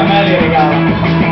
a me